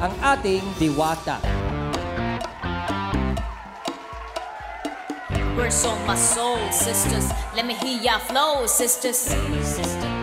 ang ating diwata. We're so my soul, sisters. Let me hear your flow, sisters. Hey, sisters.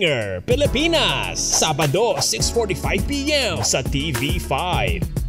Singer, Pilipinas, Sabado 6.45pm sa TV5.